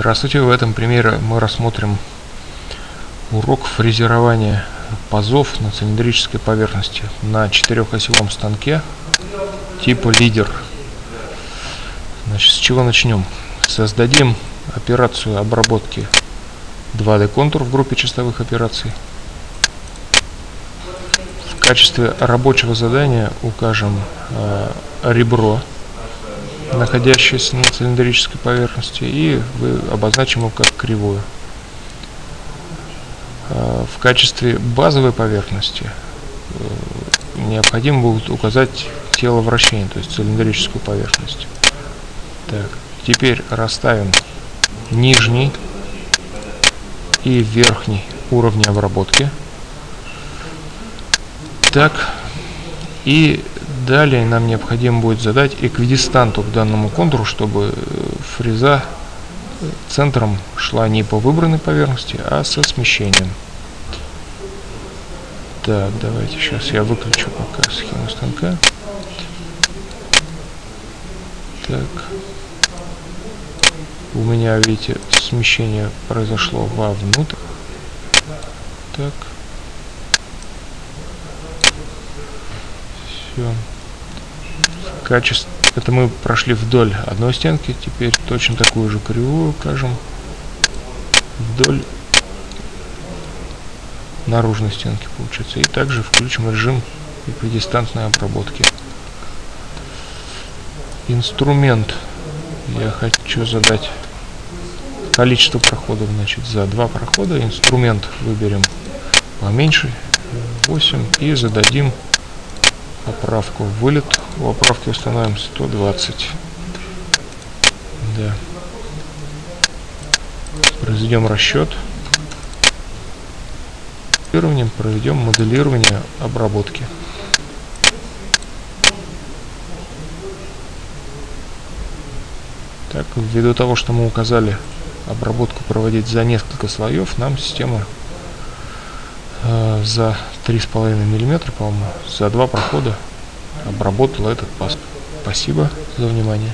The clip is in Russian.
Здравствуйте, в этом примере мы рассмотрим урок фрезерования пазов на цилиндрической поверхности на четырехосевом станке типа лидер. Значит, с чего начнем? Создадим операцию обработки 2D контур в группе чистовых операций. В качестве рабочего задания укажем э, ребро находящееся на цилиндрической поверхности, и вы обозначим его как кривую. А, в качестве базовой поверхности э, необходимо будет указать тело вращения, то есть цилиндрическую поверхность. Так, теперь расставим нижний и верхний уровни обработки. Так, и Далее нам необходимо будет задать эквидистанту к данному контуру, чтобы э, фреза центром шла не по выбранной поверхности, а со смещением. Так, давайте сейчас я выключу пока схему станка. Так. У меня, видите, смещение произошло вовнутрь. Так. Все качество. Это мы прошли вдоль одной стенки, теперь точно такую же кривую укажем вдоль наружной стенки получится. И также включим режим эквидистантной обработки. Инструмент. Я хочу задать количество проходов, значит, за два прохода. Инструмент выберем поменьше, 8, и зададим оправку вылет. У оправки установим 120 да. Произведем расчет. Уровнем проведем моделирование обработки. Так ввиду того что мы указали обработку проводить за несколько слоев нам система э, за 3,5 миллиметра, по-моему, за два прохода обработала этот паспорт. Спасибо за внимание.